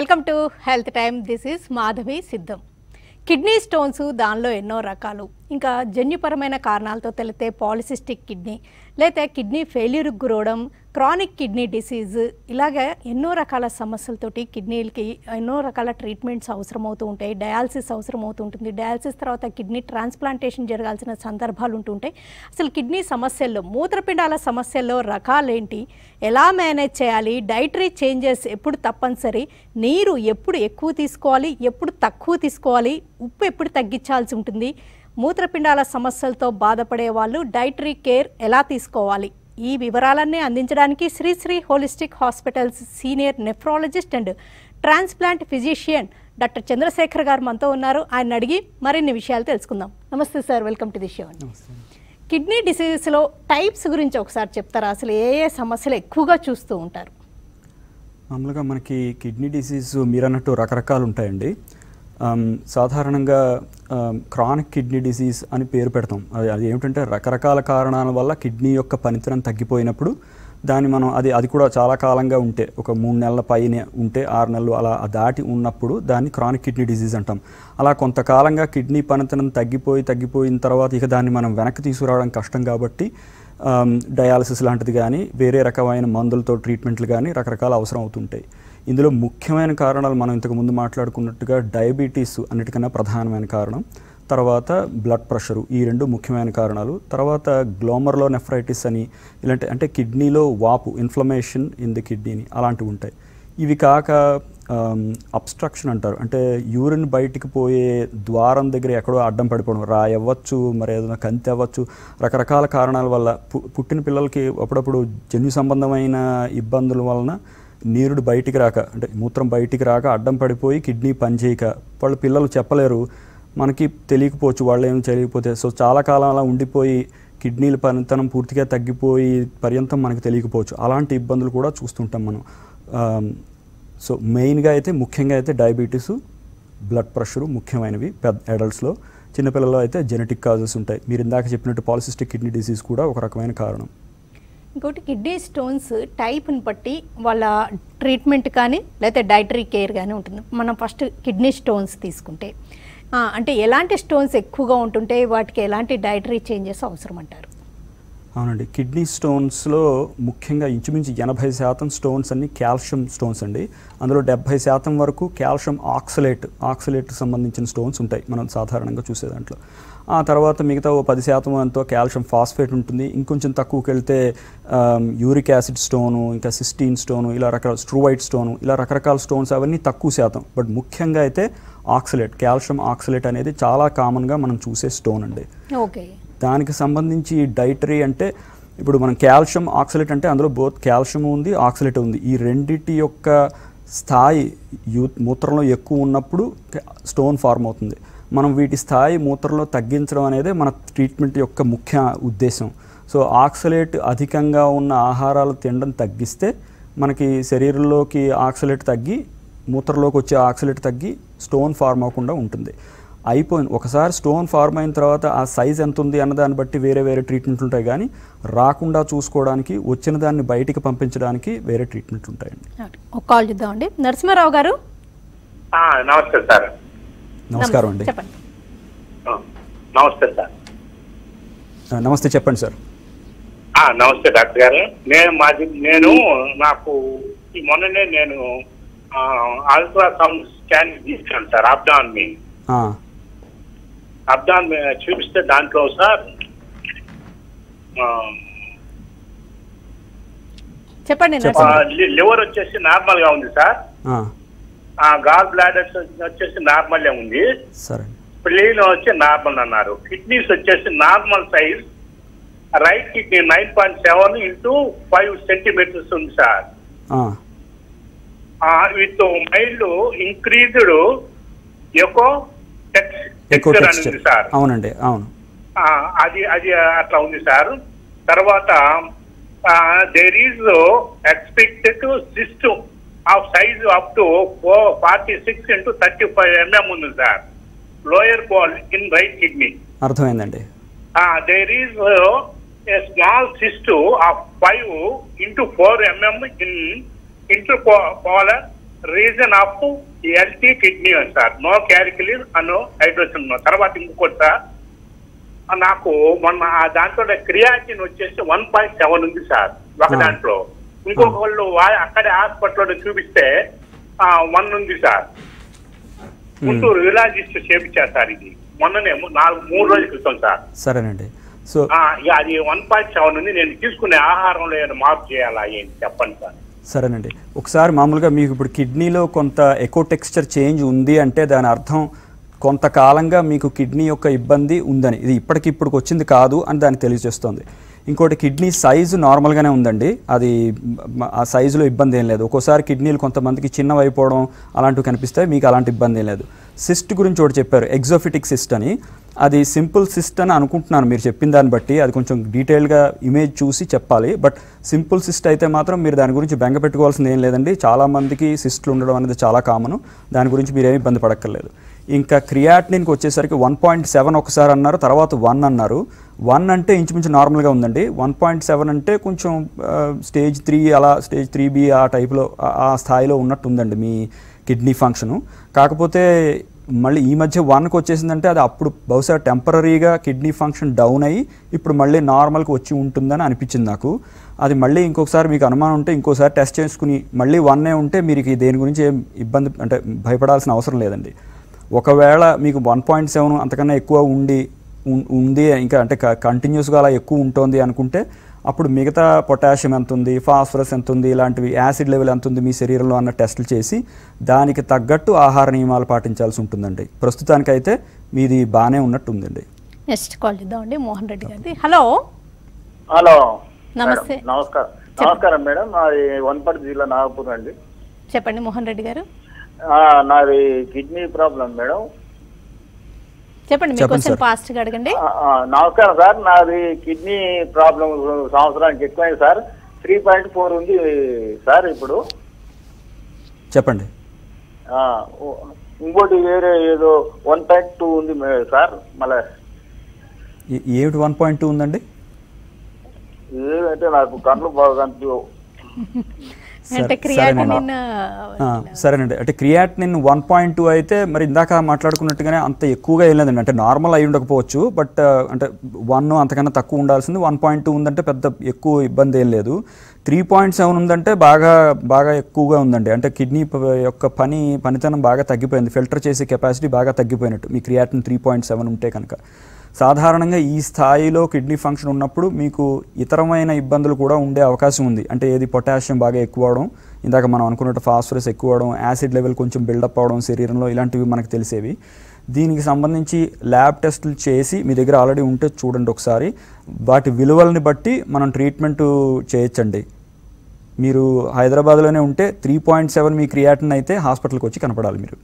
Welcome to health time. This is Madhavi Siddham. Kidney stones దానిలో ఎన్నో రకాలు. ఇంకా జన్యుపరమైన కారణాలతో తెలితే పాలిసిస్టిక్ కిడ్నీ లేతే కిడ్నీ ఫెయిల్యూర్కి గురవడం క్రానిక్ కిడ్నీ డిసీజ్ ఇలాగే ఎన్నో రకాల సమస్యలతోటి కిడ్నీలకి ఎన్నో రకాల ట్రీట్మెంట్స్ అవసరమవుతూ ఉంటాయి డయాలసిస్ అవసరం ఉంటుంది. డయాలసిస్ తర్వాత కిడ్నీ ట్రాన్స్ప్లాంటేషన్ జరగాల్సిన సందర్భాలు ఉంటుంటాయి అసలు కిడ్నీ సమస్యల్లో మూత్రపిండాల సమస్యల్లో రకాలేంటి? ఎలా మేనేజ్ చేయాలి? డైటరీ చేంజెస్ ఎప్పుడు తప్పనిసరి? నీరు ఎప్పుడు ఎక్కువ తీసుకోవాలి? ఎప్పుడు తక్కువ తీసుకోవాలి? ఉప్పు ఎప్పుడు తగ్గించాల్సి ఉంటుంది? మూత్రపిండాల సమస్యలతో బాధపడే వాళ్ళు డైటరీ కేర్ ఎలా తీసుకోవాలి? ఈ వివరాలన్నీ అందించడానికి Sri Sri holistic hospitals senior nephrologist and transplant physician doctor Chandrashekar గారు మనతో ఉన్నారు. ఆయన అడిగి మరిన్ని విషయాలు తెలుసుకుందాం. నమస్తే sir welcome to the show. Kidney డిసీజెస్లో types గురించి ఒకసారి చెప్తారా? అసలు ఏ ఏ సమస్యలు ఎక్కువగా చూస్తూ ఉంటారు? మామూలుగా మనకి కిడ్నీ డిసీజ్ మీరు అన్నట్టు రకరకాలు ఉంటాయండి. సాధారణంగా క్రానిక్ కిడ్నీ డిసీజ్ అని పేరు పెడతాం. అది అది ఏమిటంటే రకరకాల కారణాల వల్ల కిడ్నీ యొక్క పనితనం తగ్గిపోయినప్పుడు దాన్ని మనం అది అది కూడా చాలా కాలంగా ఉంటే ఒక మూడు నెలల పైన ఉంటే ఆరు నెలలు అలా దాటి ఉన్నప్పుడు దాన్ని క్రానిక్ కిడ్నీ డిసీజ్ అంటాం. అలా కొంతకాలంగా కిడ్నీ పనితనం తగ్గిపోయి తగ్గిపోయిన తర్వాత ఇక దాన్ని మనం వెనక్కి తీసుకురావడం కష్టం కాబట్టి డయాలసిస్ లాంటిది కానీ వేరే రకమైన మందులతో ట్రీట్మెంట్లు కానీ రకరకాల అవసరం అవుతుంటాయి. ఇందులో ముఖ్యమైన కారణాలు మనం ఇంతకుముందు మాట్లాడుకున్నట్టుగా డయాబెటీస్ అన్నిటికన్నా ప్రధానమైన కారణం. తర్వాత బ్లడ్ ప్రెషరు ఈ రెండు ముఖ్యమైన కారణాలు. తర్వాత గ్లోమర్లో నెఫ్రైటిస్ అని ఇలాంటి అంటే కిడ్నీలో వాపు ఇన్ఫ్లమేషన్ ఇన్ ది కిడ్నీని అలాంటివి ఉంటాయి. ఇవి కాక అబ్స్ట్రక్షన్ అంటారు. అంటే యూరిన్ బయటికి పోయే ద్వారం దగ్గర ఎక్కడో అడ్డం పడిపోవడం రాయి అవ్వచ్చు మరి ఏదైనా కంతి అవ్వచ్చు రకరకాల కారణాల వల్ల పు- పుట్టిన పిల్లలకి అప్పుడప్పుడు జన్యు సంబంధమైన ఇబ్బందుల వలన నీరుడు బయటికి రాక అంటే మూత్రం బయటికి రాక అడ్డం పడిపోయి కిడ్నీ పనిచేయక వాళ్ళ పిల్లలు చెప్పలేరు. మనకి తెలియకపోవచ్చు వాళ్ళు ఏమి తెలియకపోతే. సో చాలా కాలం అలా ఉండిపోయి కిడ్నీల పనితనం పూర్తిగా తగ్గిపోయి పర్యంతం మనకు తెలియకపోవచ్చు. అలాంటి ఇబ్బందులు కూడా చూస్తుంటాం మనం. సో మెయిన్గా అయితే ముఖ్యంగా అయితే డయాబెటీస్ బ్లడ్ ప్రెషరు ముఖ్యమైనవి పెద్ద అడల్ట్స్లో. చిన్నపిల్లల్లో అయితే జెనెటిక్ కాజెస్ ఉంటాయి. మీరు ఇందాక చెప్పినట్టు పాలిసిస్టిక్ కిడ్నీ డిసీజ్ కూడా ఒక రకమైన కారణం. ఇంకోటి కిడ్నీ స్టోన్స్ టైప్ని బట్టి వాళ్ళ ట్రీట్మెంట్ కానీ లేకపోతే డైటరీ కేర్ కానీ ఉంటుంది. మనం ఫస్ట్ కిడ్నీ స్టోన్స్ తీసుకుంటే. అంటే ఎలాంటి స్టోన్స్ ఎక్కువగా ఉంటుంటే వాటికి ఎలాంటి డైటరీ చేంజెస్ అవసరం అంటారు అవునండి. కిడ్నీ స్టోన్స్లో ముఖ్యంగా ఇంచుమించు ఎనభై శాతం స్టోన్స్ అన్ని కాల్షియం స్టోన్స్ అండి. అందులో డెబ్భై శాతం వరకు కాల్షియం ఆక్సలేట్ ఆక్సలేట్ సంబంధించిన స్టోన్స్ ఉంటాయి మనం సాధారణంగా చూసే దాంట్లో. ఆ తర్వాత మిగతా ఓ పది శాతం ఎంతో కాల్షియం ఫాస్ఫేట్ ఉంటుంది. ఇంకొంచెం తక్కువకి వెళ్తే యూరిక్ యాసిడ్ స్టోను ఇంకా సిస్టీన్ స్టోను ఇలా రకరకాల స్ట్రూవైట్ స్టోను ఇలా రకరకాల స్టోన్స్ అవన్నీ తక్కువ శాతం. బట్ ముఖ్యంగా అయితే ఆక్సలేట్ కాల్షియం ఆక్సలేట్ అనేది చాలా కామన్గా మనం చూసే స్టోన్ అండి. ఓకే. దానికి సంబంధించి డైటరీ అంటే ఇప్పుడు మనం కాల్షియం ఆక్సలేట్ అంటే అందులో బోత్ కాల్షియం ఉంది ఆక్సలేట్ ఉంది. ఈ రెండిటి యొక్క స్థాయి యూ మూత్రంలో ఎక్కువ ఉన్నప్పుడు స్టోన్ ఫార్మ్ అవుతుంది. మనం వీటి స్థాయి మూత్రంలో తగ్గించడం అనేది మన ట్రీట్మెంట్ యొక్క ముఖ్య ఉద్దేశం. సో ఆక్సలేట్ అధికంగా ఉన్న ఆహారాలు తినడం తగ్గిస్తే మనకి శరీరంలోకి ఆక్సలేట్ తగ్గి మూత్రలోకి వచ్చే ఆక్సలేట్ తగ్గి స్టోన్ ఫార్మ్ అవ్వకుండా ఉంటుంది. అయిపోయింది. ఒకసారి స్టోన్ ఫార్మ్ అయిన తర్వాత ఆ సైజ్ ఎంత ఉంది అన్న దాన్ని బట్టి వేరే వేరే ట్రీట్మెంట్లు ఉంటాయి. కానీ రాకుండా చూసుకోవడానికి వచ్చిన దాన్ని బయటికి పంపించడానికి వేరే ట్రీట్మెంట్లు ఉంటాయండి. ఒక కాల్ చూద్దామండి. నరసింహారావు గారు? ఆ, నమస్తే సార్. నమస్కారం అండి. చెప్పండి. ఆ, నమస్తే సార్. నమస్తే చెప్పండి సార్. ఆ, నమస్తే డాక్టర్ గారు. నేను మాది నేను నాకు ఈ మొన్ననే నేను అల్ట్రాసౌండ్ స్కాన్ తీసుకున్నాను సార్ అబ్డాన్ మీ అబ్డాన్ చూపిస్తే దాంట్లో సార్. ఆ, చెప్పండి లివర్ వచ్చేసి నార్మల్గా ఉంది సార్. గాల్ బ్లాడర్స్ వచ్చేసి నార్మల్ ఉంది. సరే. ప్లేన్ వచ్చి నార్మల్ అన్నారు. కిడ్నీస్ వచ్చేసి normal size. Right kidney nine point seven into five centimetres ఉంది సార్. ఆ, విత్ మైల్డ్ ఇంక్రీజ్డ్ ఎకో ఎక్కువ టెక్స్చర్ అవునండి అవును. అది అది అట్లా ఉంది సార్. తర్వాత there is expected system of size up to forty six into thirty five mm ఉంది sir. Lower pole in right kidney అర్థమైందండి. There is a small cyst of 5 into 4 mm in interpolar reason of LT kidney అని sir. No క్యారిక్యులిన్ అను hydrogen తర్వాత ఇంకొకటి sir నాకు మొన్న ఆ దాంట్లో క్రియాటిన్ వచ్చేసి వన్ పాయింట్ సెవెన్ ఉంది సార్. ఒక. దాంట్లో. ఇంకొక వాళ్ళు అక్కడే హాస్పిటల్లో చూపిస్తే వన్ ఉంది సార్. గుంటూరు రిలాజిస్ట్ చేపించారు సార్ ఇది. మొన్ననే నాలుగు మూడు రోజుల క్రితం సార్. సరేనండి. సో అది వన్ పాయింట్ సెవెన్ ఉంది. నేను తీసుకునే ఆహారంలో ఏమైనా మార్పు చేయాలా ఏంటి? చెప్పండి సార్. సరేనండి. ఒకసారి మామూలుగా మీకు ఇప్పుడు కిడ్నీలో కొంత ఎకో టెక్స్చర్ చేంజ్ ఉంది అంటే దాని అర్థం కొంతకాలంగా మీకు కిడ్నీ యొక్క ఇబ్బంది ఉందని. ఇది ఇప్పటికిప్పుడు వచ్చింది కాదు అని దాన్ని తెలియజేస్తుంది. ఇంకోటి కిడ్నీ సైజు నార్మల్గానే ఉందండి. అది ఆ సైజులో ఇబ్బంది ఏం లేదు. ఒక్కోసారి కిడ్నీలు కొంతమందికి చిన్నవి అయిపోవడం అలాంటివి కనిపిస్తాయి మీకు అలాంటి ఇబ్బంది ఏం లేదు. సిస్ట్ గురించి ఒకటి చెప్పారు ఎగ్జోఫిటిక్ సిస్ట్ అని. అది సింపుల్ సిస్ట్ అని అనుకుంటున్నాను మీరు చెప్పిన దాన్ని బట్టి. అది కొంచెం డీటెయిల్గా ఇమేజ్ చూసి చెప్పాలి. బట్ సింపుల్ సిస్ట్ అయితే మాత్రం మీరు దాని గురించి బెంగ పెట్టుకోవాల్సింది ఏం లేదండి చాలామందికి సిస్ట్లు ఉండడం అనేది చాలా కామన్. దాని గురించి మీరేమి ఇబ్బంది పడక్కర్లేదు. ఇంకా క్రియాటినిన్కి వచ్చేసరికి వన్ పాయింట్ సెవెన్ ఒకసారి అన్నారు తర్వాత వన్ అన్నారు. వన్ అంటే ఇంచుమించు నార్మల్గా ఉందండి. వన్ పాయింట్ సెవెన్ అంటే కొంచెం స్టేజ్ త్రీ అలా స్టేజ్ త్రీ బి ఆ టైప్లో ఆ- స్థాయిలో ఉన్నట్టు ఉందండి మీ కిడ్నీ ఫంక్షను. కాకపోతే మళ్ళీ ఈ మధ్య వన్కి వచ్చేసిందంటే అది అప్పుడు బహుశా టెంపరీగా కిడ్నీ ఫంక్షన్ డౌన్ అయ్యి ఇప్పుడు మళ్ళీ నార్మల్కి వచ్చి ఉంటుందని అనిపించింది నాకు. అది మళ్ళీ ఇంకొకసారి మీకు అనుమానం ఉంటే ఇంకోసారి టెస్ట్ చేసుకుని మళ్ళీ వన్నే ఉంటే మీరు దేని గురించి ఏం ఇబ్బంది అంటే భయపడాల్సిన అవసరం లేదండి. ఒకవేళ మీకు వన్ పాయింట్ సెవెన్ అంతకన్నా ఎక్కువ ఉండి ఉం- ఉంది ఇంకా అంటే కంటిన్యూస్గా అలా ఎక్కువ ఉంటుంది అనుకుంటే అప్పుడు మిగతా పొటాషియం ఎంత ఉంది ఫాస్ఫరస్ ఎంత ఉంది ఇలాంటివి యాసిడ్ లెవెల్ ఎంత ఉంది మీ శరీరంలో అన్న టెస్టులు చేసి దానికి తగ్గట్టు ఆహార నియమాలు పాటించాల్సి ఉంటుందండి. ప్రస్తుతానికైతే మీది బాగానే ఉన్నట్టు ఉందండి నెక్స్ట్ కాల్ చేద్దామండి మోహన్ రెడ్డి గారిది. హలో. హలో. నమస్తే. నమస్కారం. నమస్కారం మేడం. వనపర్తి జిల్లా నాగపూర్ అండి. చెప్పండి మోహన్ రెడ్డి గారు. నాది కిడ్నీ ప్రాబ్లం మేడం. చెప్పండి మీ క్వశ్చన్ సార్. ఫాస్ట్గా అడగండి. నమస్కారం సార్. నాది కిడ్నీ ప్రాబ్లం సంవత్సరానికి ఎక్కువైంది సార్. త్రీ పాయింట్ ఫోర్ ఉంది సార్ ఇప్పుడు. చెప్పండి. ఇంకోటి వేరే ఏదో వన్ పాయింట్ టూ ఉంది సార్. మళ్ళీ ఏమిటి వన్ పాయింట్ టూ ఉందండి? ఏదంటే నాకు కళ్ళు బాగా కనిపించవు సరేనండి. అంటే క్రియాటినిన్ వన్ పాయింట్ టూ అయితే మరి ఇందాక మాట్లాడుకున్నట్టుగానే అంత ఎక్కువగా ఏం లేదండి. అంటే నార్మల్ అయి ఉండకపోవచ్చు బట్ అంటే వన్ అంతకన్నా తక్కువ ఉండాల్సింది. వన్ పాయింట్ టూ ఉందంటే పెద్ద ఎక్కువ ఇబ్బంది ఏం లేదు. త్రీ పాయింట్ సెవెన్ ఉందంటే బాగా బాగా ఎక్కువగా ఉందండి. అంటే కిడ్నీ యొక్క పని పనితనం బాగా తగ్గిపోయింది. ఫిల్టర్ చేసే కెపాసిటీ బాగా తగ్గిపోయినట్టు. మీ క్రియాటిన్ త్రీ పాయింట్ సెవెన్ ఉంటే కనుక. సాధారణంగా ఈ స్థాయిలో కిడ్నీ ఫంక్షన్ ఉన్నప్పుడు మీకు ఇతరమైన ఇబ్బందులు కూడా ఉండే అవకాశం ఉంది. అంటే ఏది పొటాషియం బాగా ఎక్కువ అవడం ఇందాక మనం అనుకున్నట్టు ఫాస్ఫరస్ ఎక్కువ అవడం యాసిడ్ లెవెల్ కొంచెం బిల్డప్ అవడం శరీరంలో ఇలాంటివి మనకు తెలిసేవి. దీనికి సంబంధించి ల్యాబ్ టెస్టులు చేసి మీ దగ్గర ఆల్రెడీ ఉంటే చూడండి ఒకసారి. వాటి విలువల్ని బట్టి మనం ట్రీట్మెంట్ చేయొచ్చండి. మీరు హైదరాబాద్లోనే ఉంటే త్రీ పాయింట్ సెవెన్ మీ క్రియాటిన్ అయితే హాస్పిటల్కి వచ్చి కనపడాలి మీరు.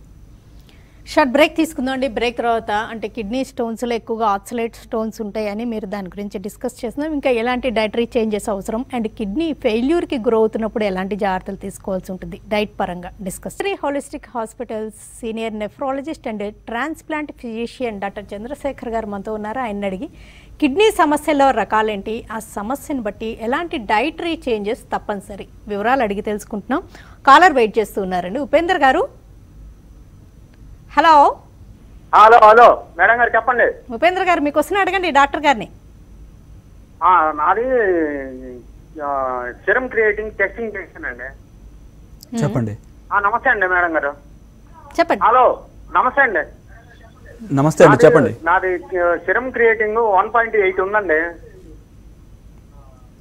షార్ట్ బ్రేక్ తీసుకుందాం అండి బ్రేక్ తర్వాత అంటే కిడ్నీ స్టోన్స్లో ఎక్కువగా ఆక్సలేట్ స్టోన్స్ ఉంటాయని మీరు దాని గురించి డిస్కస్ చేస్తున్నాం. ఇంకా ఎలాంటి డైటరీ చేంజెస్ అవసరం? అండ్ కిడ్నీ ఫెయిల్యూర్కి గ్రో అవుతున్నప్పుడు ఎలాంటి జాగ్రత్తలు తీసుకోవాల్సి ఉంటుంది? డైట్ పరంగా discuss. Sri holistic hospitals senior nephrologist and transplant physician doctor Chandrasekhar garu మనతో ఉన్నారు. ఆయన అడిగి కిడ్నీ సమస్యలో రకాలేంటి? ఆ సమస్యను బట్టి ఎలాంటి డైటరీ చేంజెస్ తప్పనిసరి? వివరాలు అడిగి తెలుసుకుంటున్నాం. కాలర్ వెయిట్ చేస్తూ ఉన్నారండి. ఉపేందర్ గారు హలో? Hello hello. మేడం గారు చెప్పండి. ఉపేంద్ర గారు మీకు వస్తున్న అడగండి డాక్టర్ గారిని. ఆ, నాది సిరం క్రియేటింగ్ టెస్టింగ్ చేశానండి చెప్పండి. ఆ, నమస్తే అండి మేడం గారు. చెప్పండి. హలో నమస్తే అండి. నమస్తే అండి చెప్పండి. నాది serum creatinine one point eight ఉందండి.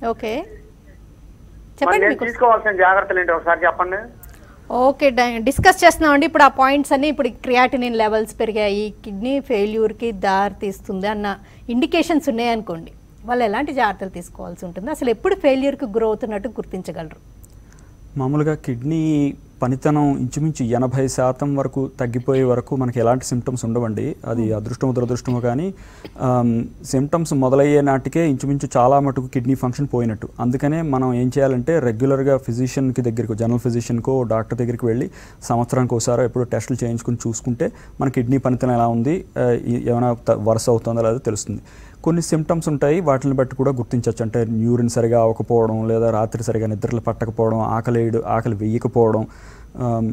ఓకే. చెప్పండి తీసుకోవాల్సిన జాగ్రత్తలు ఏంటి? ఒకసారి చెప్పండి. ఓకే డిస్కస్ చేస్తున్నామండి. ఇప్పుడు ఆ పాయింట్స్ అన్ని ఇప్పుడు క్రియాటినిన్ లెవెల్స్ పెరిగాయి కిడ్నీ ఫెయిల్యూర్కి దారి తీస్తుంది అన్న ఇండికేషన్స్ ఉన్నాయనుకోండి వాళ్ళు ఎలాంటి జాగ్రత్తలు తీసుకోవాల్సి ఉంటుంది? అసలు ఎప్పుడు ఫెయిల్యూర్కి గ్రో అవుతున్నట్టు గుర్తించగలరు? మామూలుగా కిడ్నీ పనితనం ఇంచుమించు ఎనభై శాతం వరకు తగ్గిపోయే వరకు మనకి ఎలాంటి సిమ్టమ్స్ ఉండవండి. అది అదృష్టమో దురదృష్టమో కానీ సిమ్టమ్స్ మొదలయ్యే నాటికే ఇంచుమించు చాలా మటుకు కిడ్నీ ఫంక్షన్ పోయినట్టు. అందుకనే మనం ఏం చేయాలంటే రెగ్యులర్గా ఫిజిషియన్కి దగ్గరికి జనరల్ ఫిజిషియన్కో డాక్టర్ దగ్గరికి వెళ్ళి సంవత్సరానికి ఒకసారి ఎప్పుడు టెస్టులు చేయించుకుని చూసుకుంటే మన కిడ్నీ పనితనం ఎలా ఉంది ఏమైనా వరుస అవుతుందో లేదో తెలుస్తుంది. కొన్ని సిమ్టమ్స్ ఉంటాయి. వాటిని బట్టి కూడా గుర్తించవచ్చు. అంటే యూరిన్ సరిగా అవ్వకపోవడం లేదా రాత్రి సరిగా నిద్రలు పట్టకపోవడం ఆకలి వేయడు- ఆకలి వేయకపోవడం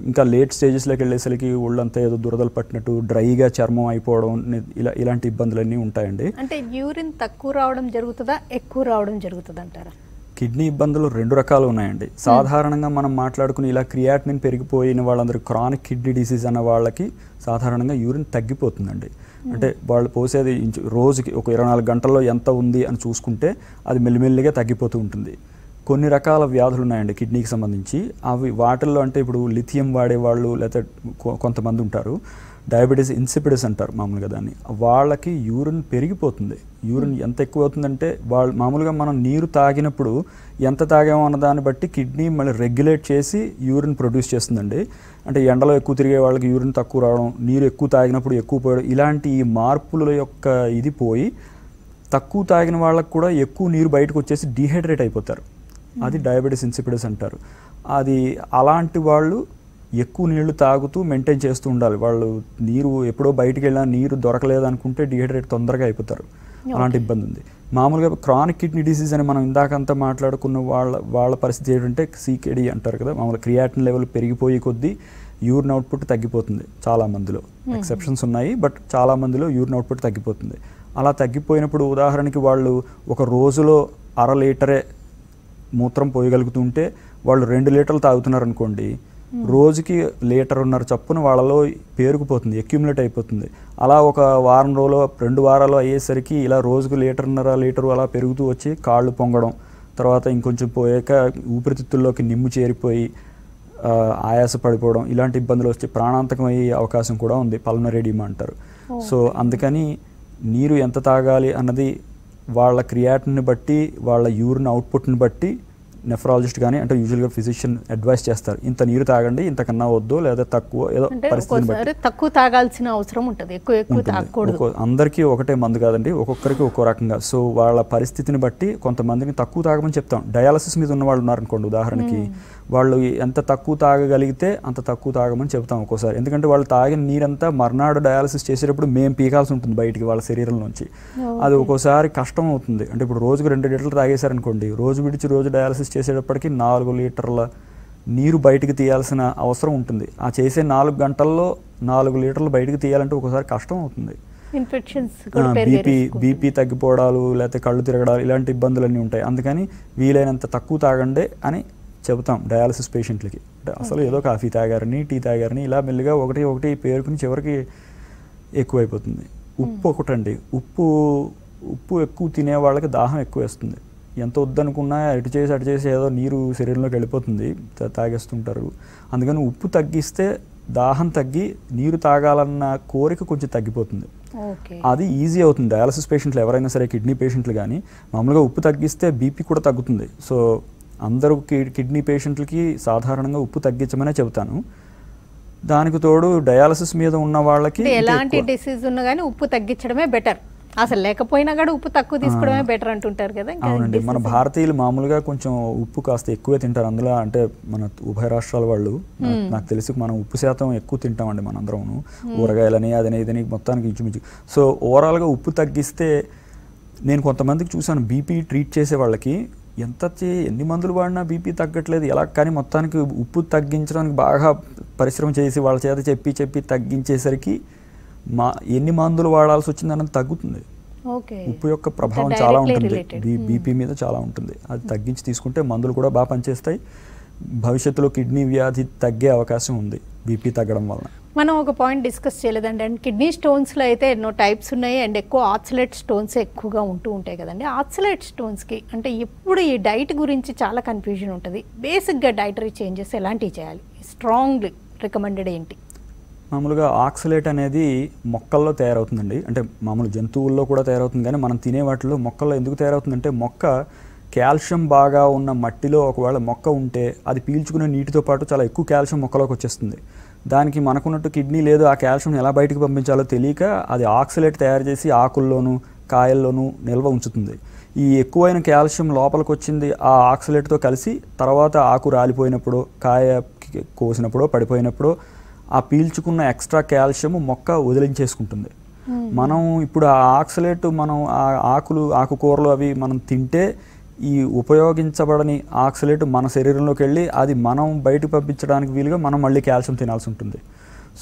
ఇంకా లేట్ స్టేజెస్లోకి వెళ్ళేసరికి ఒళ్ళంతా ఏదో దురదలు పట్టినట్టు డ్రైగా చర్మం అయిపోవడం ఇలా ఇలాంటి ఇబ్బందులన్నీ ఉంటాయండి. అంటే యూరిన్ తక్కువ రావడం జరుగుతుందా? ఎక్కువ రావడం జరుగుతుంది అంటారా కిడ్నీ ఇబ్బందులు రెండు రకాలు ఉన్నాయండి. సాధారణంగా మనం మాట్లాడుకుని ఇలా క్రియాటినిన్ పెరిగిపోయిన వాళ్ళందరూ క్రానిక్ కిడ్నీ డిసీజ్ అన్న వాళ్ళకి సాధారణంగా యూరిన్ తగ్గిపోతుందండి. అంటే వాళ్ళు పోసేది రోజుకి ఒక ఇరవై నాలుగు గంటల్లో ఎంత ఉంది అని చూసుకుంటే అది మెల్లిమెల్లిగా తగ్గిపోతూ ఉంటుంది. కొన్ని రకాల వ్యాధులు ఉన్నాయండి కిడ్నీకి సంబంధించి. అవి వాటిల్లో అంటే ఇప్పుడు లిథియం వాడేవాళ్ళు లేకపోతే కొంతమంది ఉంటారు. డయాబెటీస్ ఇన్సిపిడస్ అంటారు మామూలుగా దాన్ని. వాళ్ళకి యూరిన్ పెరిగిపోతుంది. యూరిన్ ఎంత ఎక్కువ అవుతుందంటే వాళ్ళు మామూలుగా మనం నీరు తాగినప్పుడు ఎంత తాగామో అన్న దాన్ని బట్టి కిడ్నీ మళ్ళీ రెగ్యులేట్ చేసి యూరిన్ ప్రొడ్యూస్ చేస్తుందండి. అంటే ఎండలో ఎక్కువ తిరిగే వాళ్ళకి యూరిన్ తక్కువ రావడం నీరు ఎక్కువ తాగినప్పుడు ఎక్కువ పోయడం ఇలాంటి ఈ మార్పుల యొక్క ఇది పోయి తక్కువ తాగిన వాళ్ళకి కూడా ఎక్కువ నీరు బయటకు వచ్చేసి డీహైడ్రేట్ అయిపోతారు. అది డయాబెటీస్ ఇన్సిపిడస్ అంటారు. అది అలాంటి వాళ్ళు ఎక్కువ నీళ్ళు తాగుతూ మెయింటైన్ చేస్తూ ఉండాలి. వాళ్ళు నీరు ఎప్పుడో బయటికి వెళ్ళినా నీరు దొరకలేదు అనుకుంటే డిహైడ్రేట్ తొందరగా అయిపోతారు. అలాంటి ఇబ్బంది ఉంది. మామూలుగా క్రానిక్ కిడ్నీ డిసీజ్ అని మనం ఇందాకంతా మాట్లాడుకున్న వాళ్ళ వాళ్ళ పరిస్థితి ఏంటంటే సీకేడి అంటారు కదా మామూలుగా క్రియాటిన్ లెవెల్ పెరిగిపోయి కొద్దీ యూరిన్ అవుట్పుట్ తగ్గిపోతుంది చాలా మందిలో. ఎక్సెప్షన్స్ ఉన్నాయి బట్ చాలా మందిలో యూరిన్ అవుట్పుట్ తగ్గిపోతుంది. అలా తగ్గిపోయినప్పుడు ఉదాహరణకి వాళ్ళు ఒక రోజులో అర లీటరే మూత్రం పోయగలుగుతుంటే వాళ్ళు రెండు లీటర్లు తాగుతున్నారు అనుకోండి రోజుకి లీటర్న్నర చప్పున వాళ్ళలో పేరుకుపోతుంది అక్యుములేట్ అయిపోతుంది. అలా ఒక వారం రోజులు రెండు వారాలు అయ్యేసరికి ఇలా రోజుకు లీటర్న్నర లీటరు అలా పెరుగుతూ వచ్చి కాళ్ళు పొంగడం తర్వాత ఇంకొంచెం పోయాక ఊపిరితిత్తుల్లోకి నిమ్ము చేరిపోయి ఆయాస పడిపోవడం ఇలాంటి ఇబ్బందులు వచ్చి ప్రాణాంతకం అయ్యే అవకాశం కూడా ఉంది. పల్మరేడిమా అంటారు. సో అందుకని నీరు ఎంత తాగాలి అన్నది వాళ్ళ క్రియాటిని బట్టి వాళ్ళ యూరిన్ అవుట్పుట్ని బట్టి నెఫ్రాలజిస్ట్ కానీ అంటే యూజువల్గా ఫిజిషియన్ అడ్వైస్ చేస్తారు. ఇంత నీరు తాగండి ఇంతకన్నా వద్దు లేదా తక్కువ ఏదో అంటే పరిస్థితిని బట్టి. ఒక్కోసారి తక్కువ తాగాల్సిన అవసరం ఉంటుంది ఎక్కువ ఎక్కువ. తాగకూడదు. అందరికీ ఒకటే మందు కాదండి ఒక్కొక్కరికి ఒక్కో రకంగా. సో వాళ్ళ పరిస్థితిని బట్టి కొంతమందిని తక్కువ తాగమని చెప్తాం. డయాలసిస్ మీద ఉన్న వాళ్ళు ఉన్నారనుకోండి ఉదాహరణకి వాళ్ళు ఎంత తక్కువ తాగగలిగితే అంత తక్కువ తాగమని చెప్తాం ఒక్కోసారి. ఎందుకంటే వాళ్ళు తాగిన నీరంతా మర్నాడు డయాలసిస్ చేసేటప్పుడు మేము పీకాల్సి ఉంటుంది బయటికి వాళ్ళ శరీరం నుంచి. అది ఒక్కోసారి కష్టం అవుతుంది. అంటే ఇప్పుడు రోజుకు రెండు లీటర్లు తాగేశారనుకోండి రోజు విడిచి రోజు డయాలసిస్ చేసేటప్పటికి నాలుగు లీటర్ల నీరు బయటికి తీయాల్సిన అవసరం ఉంటుంది. ఆ చేసే నాలుగు గంటల్లో నాలుగు లీటర్లు బయటికి తీయాలంటే ఒకసారి కష్టం అవుతుంది. Infections BP. బీపీ తగ్గిపోవడాలు లేకపోతే కళ్ళు తిరగడాలు ఇలాంటి ఇబ్బందులన్నీ ఉంటాయి. అందుకని వీలైనంత తక్కువ తాగండి అని చెబుతాం డయాలసిస్ పేషెంట్లకి. అంటే అసలు ఏదో కాఫీ తాగారని టీ తాగారని ఇలా మెల్లిగా ఒకటి ఒకటి పేరుకుని చివరికి ఎక్కువైపోతుంది. ఉప్పు ఒకటండి. ఉప్పు ఉప్పు ఎక్కువ తినే వాళ్ళకి దాహం ఎక్కువ వేస్తుంది ఎంత వద్దనుకున్నా ఇటు చేసి అటు చేసి ఏదో నీరు శరీరంలోకి వెళ్ళిపోతుంది తాగేస్తుంటారు. అందుకని ఉప్పు తగ్గిస్తే దాహం తగ్గి నీరు తాగాలన్న కోరిక కొంచెం తగ్గిపోతుంది. అది ఈజీ అవుతుంది. డయాలసిస్ పేషెంట్లు ఎవరైనా సరే కిడ్నీ పేషెంట్లు కానీ మామూలుగా ఉప్పు తగ్గిస్తే బీపీ కూడా తగ్గుతుంది. సో అందరూ కిడ్నీ పేషెంట్లకి సాధారణంగా ఉప్పు తగ్గించమనే చెబుతాను. దానికి తోడు డయాలసిస్ మీద ఉన్న వాళ్ళకి ఎలాంటి. డిసీజ్ ఉన్నా కానీ ఉప్పు తగ్గించడమే బెటర్. అసలు లేకపోయినా కూడా ఉప్పు తక్కువ తీసుకోవడమే. బెటర్ అంటుంటారు కదా అవునండి. మన భారతీయులు మామూలుగా కొంచెం ఉప్పు కాస్త ఎక్కువే తింటారు. అందులో అంటే మన ఉభయ రాష్ట్రాల వాళ్ళు నాకు తెలిసి మనం ఉప్పు శాతం ఎక్కువ తింటామండి మనందరం ఊరగాయలని అదని ఇదని మొత్తానికి ఇంచుమించు. సో ఓవరాల్గా ఉప్పు తగ్గిస్తే నేను కొంతమందికి చూశాను బీపీ ట్రీట్ చేసే వాళ్ళకి ఎంత చే- ఎన్ని మందులు వాడినా బీపీ తగ్గట్లేదు. ఎలా కానీ మొత్తానికి ఉప్పు తగ్గించడానికి బాగా పరిశ్రమ చేసి వాళ్ళ చేత చెప్పి చెప్పి తగ్గించేసరికి మా ఎన్ని మందులు వాడాల్సి వచ్చిందన్నది తగ్గుతుంది. ఉప్పు యొక్క ప్రభావం చాలా ఉంటుంది. బీ బీపీ మీద చాలా ఉంటుంది. అది తగ్గించి తీసుకుంటే మందులు కూడా బాగా పనిచేస్తాయి. భవిష్యత్తులో కిడ్నీ వ్యాధి తగ్గే అవకాశం ఉంది. బీపీ తగ్గడం వలన. మనం ఒక పాయింట్ డిస్కస్ చేయలేదండి. అండ్ కిడ్నీ స్టోన్స్లో అయితే ఎన్నో టైప్స్ ఉన్నాయి. అండ్ ఎక్కువ ఆక్సిలేట్ స్టోన్స్ ఎక్కువగా ఉంటూ ఉంటాయి కదండి. ఆక్సిలేట్ స్టోన్స్కి అంటే ఎప్పుడు ఈ డైట్ గురించి చాలా కన్ఫ్యూజన్ ఉంటుంది. బేసిక్గా డైటరీ చేంజెస్ ఎలాంటివి చేయాలి? స్ట్రాంగ్లీ రికమెండెడ్ ఏంటి? మామూలుగా ఆక్సలేట్ అనేది మొక్కల్లో తయారవుతుందండి. అంటే మామూలు జంతువుల్లో కూడా తయారవుతుంది. కానీ మనం తినే వాటిలో మొక్కల్లో ఎందుకు తయారవుతుందంటే మొక్క కాల్షియం బాగా ఉన్న మట్టిలో ఒకవేళ మొక్క ఉంటే అది పీల్చుకునే నీటితో పాటు చాలా ఎక్కువ కాల్షియం మొక్కలోకి వచ్చేస్తుంది. దానికి మనకున్నట్టు కిడ్నీ లేదు ఆ కాల్షియం ఎలా బయటికి పంపించాలో తెలియక అది ఆక్సలేట్ తయారు చేసి ఆకుల్లోనూ కాయల్లోనూ నిల్వ ఉంచుతుంది. ఈ ఎక్కువైన కాల్షియం లోపలికి వచ్చింది ఆ ఆక్సలేట్తో కలిసి తర్వాత ఆకు రాలిపోయినప్పుడు కాయ కోసినప్పుడు పడిపోయినప్పుడు ఆ పీల్చుకున్న ఎక్స్ట్రా కాల్షియం మొక్క వదిలించేసుకుంటుంది. మనం ఇప్పుడు ఆ ఆక్సలేట్ మనం ఆ ఆకులు ఆకుకూరలు అవి మనం తింటే ఈ ఉపయోగించబడని ఆక్సలేట్ మన శరీరంలోకి వెళ్ళి అది మనం బయటకు పంపించడానికి వీలుగా మనం మళ్ళీ కాల్షియం తినాల్సి ఉంటుంది.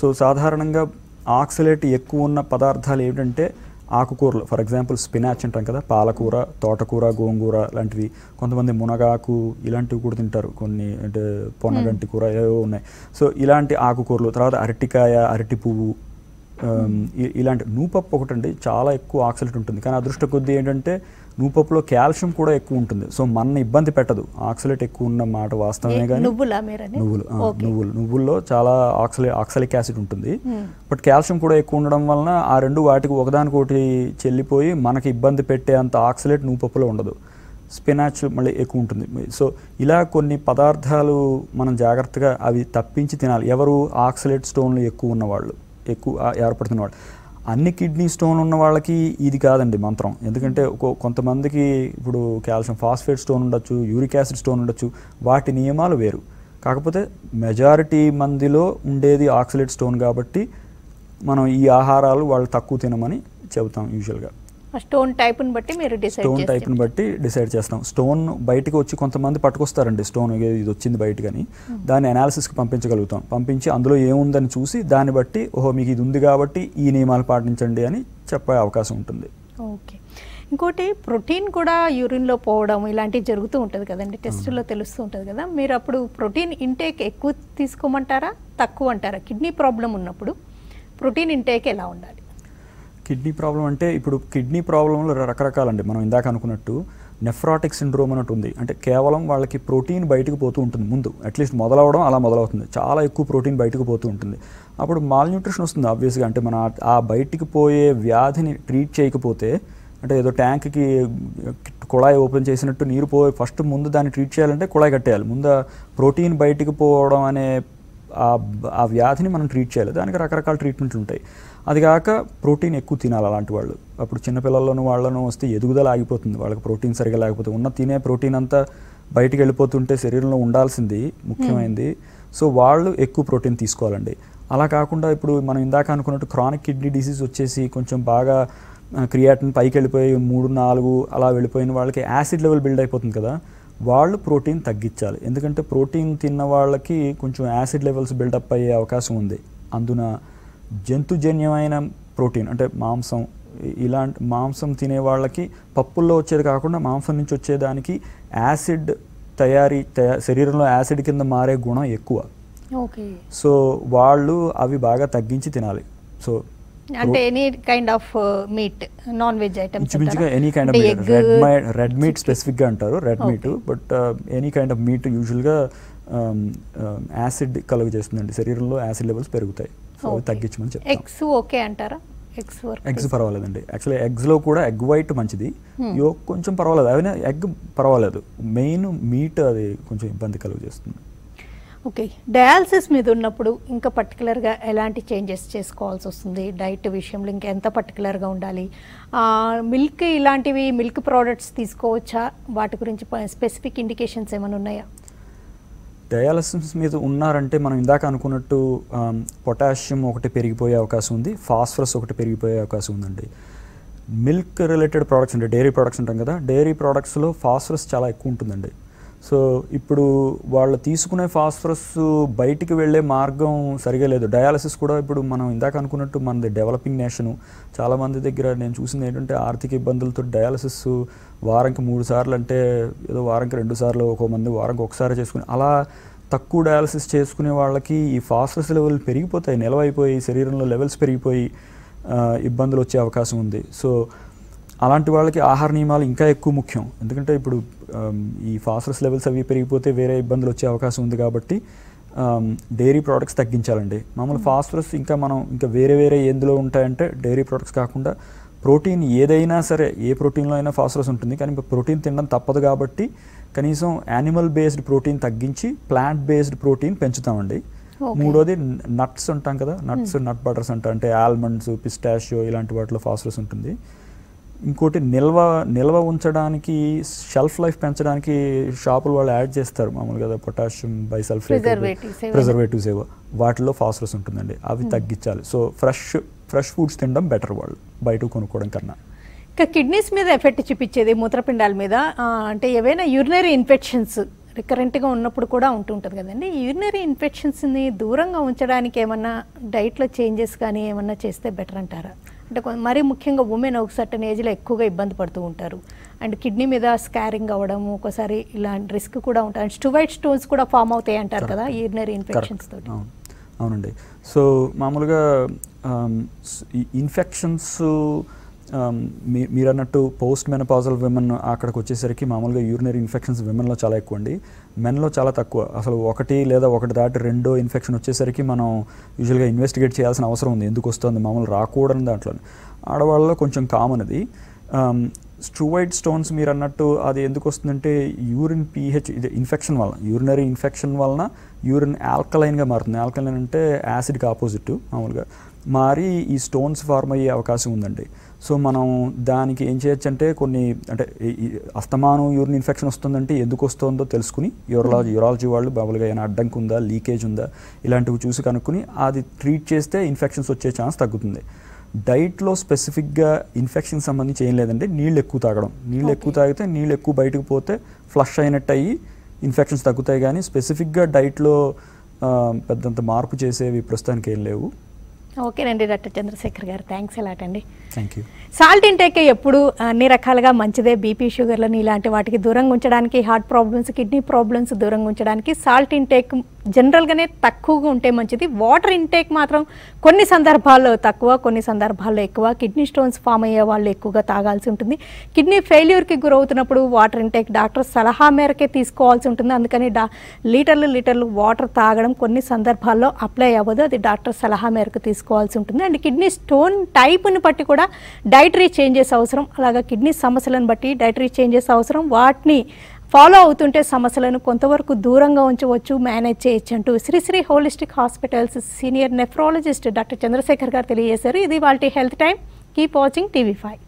సో సాధారణంగా ఆక్సలేట్ ఎక్కువ ఉన్న పదార్థాలు ఏమిటంటే ఆకుకూరలు. ఫర్ ఎగ్జాంపుల్ స్పినాచ్ అంటాం కదా పాలకూర తోటకూర గోంగూర లాంటివి కొంతమంది మునగాకు ఇలాంటివి కూడా తింటారు. కొన్ని అంటే పొన్నగంటి కూర ఏవో ఉన్నాయి. సో ఇలాంటి ఆకుకూరలు తర్వాత అరటికాయ అరటి పువ్వు ఇలాంటి నూపప్పు ఒకటండి చాలా ఎక్కువ ఆక్సిలేట్ ఉంటుంది. కానీ అదృష్ట కొద్దీ ఏంటంటే నూపప్పులో కాల్షియం కూడా ఎక్కువ ఉంటుంది. సో మన ఇబ్బంది పెట్టదు. ఆక్సిలేట్ ఎక్కువ ఉన్న మాట వాస్తవమే కానీ నువ్వులా నువ్వులు నువ్వుల్లో చాలా ఆక్సలే ఆక్సలిక్ యాసిడ్ ఉంటుంది. బట్ కాల్షియం కూడా ఎక్కువ ఉండడం వలన ఆ రెండు వాటికి ఒకదానికొకటి చెల్లిపోయి మనకి ఇబ్బంది పెట్టే అంత ఆక్సలేట్ నువ్వుపప్పులో ఉండదు. స్పినాచ్ మళ్ళీ ఎక్కువ ఉంటుంది. సో ఇలా కొన్ని పదార్థాలు మనం జాగ్రత్తగా అవి తప్పించి తినాలి. ఎవరు ఆక్సలేట్ స్టోన్లు ఎక్కువ ఉన్నవాళ్ళు? ఎక్కువ ఏర్పడుతున్న వాళ్ళు అన్ని కిడ్నీ స్టోన్ ఉన్న వాళ్ళకి ఇది కాదండి మంత్రం. ఎందుకంటే కొంతమందికి ఇప్పుడు కాల్షియం ఫాస్ఫేట్ స్టోన్ ఉండొచ్చు యూరిక్ యాసిడ్ స్టోన్ ఉండొచ్చు వాటి నియమాలు వేరు. కాకపోతే మెజారిటీ మందిలో ఉండేది ఆక్సిలేట్ స్టోన్ కాబట్టి మనం ఈ ఆహారాలు వాళ్ళు తక్కువ తినమని చెబుతాం యూజువల్గా. స్టోన్ టైప్ని బట్టి మీరు డిసైడ్ స్టోన్ టైప్ని బట్టి డిసైడ్ చేస్తాం. స్టోన్ బయటికి వచ్చి కొంతమంది పట్టుకొస్తారండి. స్టోన్ ఇది వచ్చింది బయటకని దాన్ని అనాలిసిస్కి పంపించగలుగుతాం. పంపించి అందులో ఏముందని చూసి దాన్ని బట్టి ఓహో మీకు ఇది ఉంది కాబట్టి ఈ నియమాలు పాటించండి అని చెప్పే అవకాశం ఉంటుంది. ఓకే. ఇంకోటి ప్రోటీన్ కూడా యూరిన్లో పోవడం ఇలాంటివి జరుగుతూ ఉంటుంది కదండి. టెస్టుల్లో తెలుస్తూ ఉంటుంది కదా. మీరు అప్పుడు ప్రోటీన్ ఇంటేక్ ఎక్కువ తీసుకోమంటారా? తక్కువ అంటారా? కిడ్నీ ప్రాబ్లం ఉన్నప్పుడు ప్రోటీన్ ఇంటేక్ ఎలా ఉండాలి? కిడ్నీ ప్రాబ్లం అంటే ఇప్పుడు కిడ్నీ ప్రాబ్లంలో రకరకాలండి. మనం ఇందాక అనుకున్నట్టు నెఫ్రాటిక్ సిండ్రోమ్ అన్నట్టు ఉంది అంటే కేవలం వాళ్ళకి ప్రోటీన్ బయటకు పోతూ ఉంటుంది ముందు. అట్లీస్ట్ మొదలవడం అలా మొదలవుతుంది. చాలా ఎక్కువ ప్రోటీన్ బయటకు పోతూ ఉంటుంది. అప్పుడు మాల్ న్యూట్రిషన్ వస్తుంది ఆబ్వియస్గా. అంటే మన ఆ- బయటికి పోయే వ్యాధిని ట్రీట్ చేయకపోతే అంటే ఏదో ట్యాంక్కి కుళాయి ఓపెన్ చేసినట్టు నీరు పోయి ఫస్ట్ ముందు దాన్ని ట్రీట్ చేయాలంటే కుళాయి కట్టేయాలి. ముందు ప్రోటీన్ బయటికి పోవడం అనే ఆ ఆ వ్యాధిని మనం ట్రీట్ చేయాలి. దానికి రకరకాల ట్రీట్మెంట్లు ఉంటాయి. అది కాక ప్రోటీన్ ఎక్కువ తినాలి అలాంటి వాళ్ళు. అప్పుడు చిన్నపిల్లల్లోనూ వాళ్ళను వస్తే ఎదుగుదల ఆగిపోతుంది. వాళ్ళకి ప్రోటీన్ సరిగా లేకపోతే ఉన్న తినే ప్రోటీన్ అంతా బయటికి వెళ్ళిపోతుంటే శరీరంలో ఉండాల్సింది ముఖ్యమైనది సో వాళ్ళు ఎక్కువ ప్రోటీన్ తీసుకోవాలండి. అలా కాకుండా ఇప్పుడు మనం ఇందాక అనుకున్నట్టు క్రానిక్ కిడ్నీ డిసీజ్ వచ్చేసి కొంచెం బాగా క్రియాటిన్ పైకి వెళ్ళిపోయి మూడు నాలుగు అలా వెళ్ళిపోయిన వాళ్ళకి యాసిడ్ లెవెల్ బిల్డ్ అయిపోతుంది కదా. వాళ్ళు ప్రోటీన్ తగ్గించాలి. ఎందుకంటే ప్రోటీన్ తిన్న వాళ్ళకి కొంచెం యాసిడ్ లెవెల్స్ బిల్డప్ అయ్యే అవకాశం ఉంది. అందున జంతుజన్యమైన ప్రోటీన్ అంటే మాంసం ఇలాంటి మాంసం తినే వాళ్ళకి పప్పుల్లో వచ్చేది కాకుండా మాంసం నుంచి వచ్చేదానికి యాసిడ్ తయారీ తయా శరీరంలో యాసిడ్ కింద మారే గుణం ఎక్కువ. సో వాళ్ళు అవి బాగా తగ్గించి తినాలి. సో అంటే any kind of meat non veg items ఇంచుమించుగా any kind of red meat red meat స్పెసిఫిక్గా అంటారు red meat. But any kind of meat యూజువల్గా యాసిడ్ కలుగ చేస్తుందండి శరీరంలో యాసిడ్ లెవెల్స్ పెరుగుతాయి. తగ్గించమని చెప్తాం. ఎగ్స్ ఓకే అంటారా? ఎగ్స్ వర్క్ ఎగ్స్ పర్వాలేదండి. యాక్చువల్లీ ఎగ్స్లో కూడా ఎగ్ వైట్ మంచిది. యోక్ కొంచెం పర్వాలేదు. అయినా ఎగ్ పర్వాలేదు. మెయిన్ మీట్ అది కొంచెం ఇబ్బంది కలుగ చేస్తుంది ఓకే డయాలసిస్ మీద ఉన్నప్పుడు ఇంకా పర్టికులర్గా ఎలాంటి చేంజెస్ చేసుకోవాల్సి వస్తుంది? డైట్ విషయంలో ఇంకా ఎంత పర్టికులర్గా ఉండాలి? మిల్క్ ఇలాంటివి మిల్క్ ప్రోడక్ట్స్ తీసుకోవచ్చా? వాటి గురించి స్పెసిఫిక్ ఇండికేషన్స్ ఏమైనా ఉన్నాయా? డయాలసిస్ మీద ఉన్నారంటే మనం ఇందాక అనుకున్నట్టు పొటాషియం ఒకటి పెరిగిపోయే అవకాశం ఉంది ఫాస్ఫరస్ ఒకటి పెరిగిపోయే అవకాశం ఉందండి. మిల్క్ రిలేటెడ్ ప్రోడక్ట్స్ అంటే డైరీ ప్రోడక్ట్స్ అంటాం కదా డైరీ ప్రోడక్ట్స్లో ఫాస్ఫరస్ చాలా ఎక్కువ ఉంటుందండి. సో ఇప్పుడు వాళ్ళు తీసుకునే ఫాస్ఫరస్ బయటికి వెళ్ళే మార్గం సరిగా లేదు. డయాలసిస్ కూడా ఇప్పుడు మనం ఇందాక అనుకున్నట్టు మనది డెవలపింగ్ నేషను. చాలామంది దగ్గర నేను చూసింది ఏంటంటే ఆర్థిక ఇబ్బందులతో డయాలసిస్ వారానికి మూడు సార్లు అంటే ఏదో వారానికి రెండు సార్లు ఒక్కో మంది వారానికి ఒకసారి చేసుకుని అలా తక్కువ డయాలసిస్ చేసుకునే వాళ్ళకి ఈ ఫాస్ఫరస్ లెవెల్ పెరిగిపోతాయి. నిలవైపోయి శరీరంలో లెవెల్స్ పెరిగిపోయి ఇబ్బందులు వచ్చే అవకాశం ఉంది. సో అలాంటి వాళ్ళకి ఆహార నియమాలు ఇంకా ఎక్కువ ముఖ్యం. ఎందుకంటే ఇప్పుడు ఈ ఫాస్ఫరస్ లెవెల్స్ అవి పెరిగిపోతే వేరే ఇబ్బందులు వచ్చే అవకాశం ఉంది కాబట్టి డైరీ ప్రోడక్ట్స్ తగ్గించాలండి. మామూలు ఫాస్ఫరస్ ఇంకా మనం ఇంకా వేరే వేరే ఎందులో ఉంటాయంటే డైరీ ప్రోడక్ట్స్ కాకుండా ప్రోటీన్ ఏదైనా సరే ఏ ప్రోటీన్లో అయినా ఫాస్ఫరస్ ఉంటుంది. కానీ ప్రోటీన్ తినడం తప్పదు కాబట్టి కనీసం యానిమల్ బేస్డ్ ప్రోటీన్ తగ్గించి ప్లాంట్ బేస్డ్ ప్రోటీన్ పెంచుతామండి. మూడోది నట్స్ ఉంటాం కదా నట్స్ నట్ బటర్స్ అంటాం. అంటే ఆల్మండ్స్ పిస్టాషియో ఇలాంటి వాటిలో ఫాస్ఫరస్ ఉంటుంది. ఇంకోటి నిల్వ నిల్వ ఉంచడానికి షెల్ఫ్ లైఫ్ పెంచడానికి షాపులు వాళ్ళు యాడ్ చేస్తారు మామూలుగా పొటాషియం బైసల్ఫేట్. ప్రిజర్వేటివ్స్ ఏవో వాటిలో ఫాస్ఫరస్ ఉంటుందండి. అవి తగ్గించాలి. సో ఫ్రెష్ ఫ్రెష్ ఫుడ్స్ తినడం బెటర్ వాళ్ళు బయట కొనుక్కోవడం కన్నా. ఇక కిడ్నీస్ మీద ఎఫెక్ట్ చూపించేది మూత్రపిండాల మీద. అంటే ఏవైనా యూరినరీ ఇన్ఫెక్షన్స్ రికరెంట్గా ఉన్నప్పుడు కూడా ఉంటుంటుంది కదండి. యూరినరీ ఇన్ఫెక్షన్స్ని దూరంగా ఉంచడానికి ఏమన్నా డైట్లో చేంజెస్ కానీ ఏమన్నా చేస్తే బెటర్ అంటారా? అంటే మరీ ముఖ్యంగా ఉమెన్ ఒక సర్టన్ ఏజ్లో ఎక్కువగా ఇబ్బంది పడుతూ ఉంటారు. అండ్ కిడ్నీ మీద స్కారింగ్ అవ్వడం ఒకసారి ఇలాంటి రిస్క్ కూడా ఉంటాయి అండ్ స్టువైట్ స్టోన్స్ కూడా ఫామ్ అవుతాయి అంటారు కదా యూరినరీ ఇన్ఫెక్షన్స్ తోటి. అవును. అవునండి. సో మామూలుగా ఇన్ఫెక్షన్స్ Um, మీరు అన్నట్టు పోస్ట్ మెనపాజల్ విమెన్ అక్కడికి వచ్చేసరికి మామూలుగా యూరినరీ ఇన్ఫెక్షన్స్ విమెన్లో చాలా ఎక్కువ అండి మెన్లో చాలా తక్కువ. అసలు ఒకటి లేదా ఒకటి దాటి రెండో ఇన్ఫెక్షన్ వచ్చేసరికి మనం యూజువల్గా ఇన్వెస్టిగేట్ చేయాల్సిన అవసరం ఉంది. ఎందుకు వస్తుంది? మామూలు రాకూడని దాంట్లో. ఆడవాళ్ళలో కొంచెం కామన్ అది. Um, స్ట్రూవైడ్ స్టోన్స్ మీరు అన్నట్టు అది ఎందుకు వస్తుందంటే యూరిన్ పీహెచ్ ఇది ఇన్ఫెక్షన్ వలన యూరినరీ ఇన్ఫెక్షన్ వలన యూరిన్ ఆల్కలైన్గా మారుతుంది. ఆల్కలైన్ అంటే యాసిడ్కి ఆపోజిట్ మామూలుగా. మారి ఈ స్టోన్స్ ఫార్మ్ అయ్యే అవకాశం ఉందండి. సో మనం దానికి ఏం చేయొచ్చు అంటే కొన్ని అంటే అస్తమానం యూరిన్ ఇన్ఫెక్షన్ వస్తుందంటే ఎందుకు వస్తుందో తెలుసుకుని యూరలాజీ యూరాలజీ వాళ్ళు మామూలుగా ఏమైనా అడ్డంకి ఉందా లీకేజ్ ఉందా ఇలాంటివి చూసి కనుక్కుని అది ట్రీట్ చేస్తే ఇన్ఫెక్షన్స్ వచ్చే ఛాన్స్ తగ్గుతుంది. డైట్లో స్పెసిఫిక్గా ఇన్ఫెక్షన్ సంబంధించి ఏం లేదండి నీళ్ళు ఎక్కువ తాగడం. నీళ్ళు ఎక్కువ తాగితే నీళ్ళు ఎక్కువ బయటకు పోతే ఫ్లష్ అయినట్టు అయ్యి ఇన్ఫెక్షన్స్ తగ్గుతాయి కానీ స్పెసిఫిక్గా డైట్లో పెద్దంత మార్పు చేసేవి ప్రస్తుతానికి ఏం లేవు. ఓకేనండి doctor Chandrasekhar garu. Thanks a lot అండి. థ్యాంక్ యూ సాల్ట్ ఇంటేక్ ఎప్పుడు అన్ని రకాలుగా మంచిదే? బీపీ షుగర్లని ఇలాంటి వాటికి దూరంగా ఉంచడానికి హార్ట్ ప్రాబ్లమ్స్ కిడ్నీ ప్రాబ్లమ్స్ దూరంగా ఉంచడానికి సాల్ట్ ఇంటేక్ జనరల్గానే తక్కువగా ఉంటే మంచిది. వాటర్ ఇంటేక్ మాత్రం కొన్ని సందర్భాల్లో తక్కువ కొన్ని సందర్భాల్లో ఎక్కువ. కిడ్నీ స్టోన్స్ ఫామ్ అయ్యే వాళ్ళు ఎక్కువగా తాగాల్సి ఉంటుంది. కిడ్నీ ఫెయిల్యూర్కి గురవుతున్నప్పుడు వాటర్ ఇంటేక్ డాక్టర్ సలహా మేరకే తీసుకోవాల్సి ఉంటుంది. అందుకని డా లీటర్లు లీటర్లు వాటర్ తాగడం కొన్ని సందర్భాల్లో అప్లై అవ్వదు. అది డాక్టర్ సలహా మేరకు తీసుకోవాల్సి ఉంటుంది. అండ్ కిడ్నీ స్టోన్ టైప్ని బట్టి కూడా డైటరీ చేంజెస్ అవసరం. అలాగా కిడ్నీ సమస్యలను బట్టి డైటరీ చేంజెస్ అవసరం. వాటిని ఫాలో అవుతుంటే సమస్యలను కొంతవరకు దూరంగా ఉంచవచ్చు మేనేజ్ చేయొచ్చు అంటూ Sri Sri holistic hospitals senior nephrologist doctor Chandrasekhar garu తెలియజేశారు. ఇది వాళ్ళ health time keep watching TV five.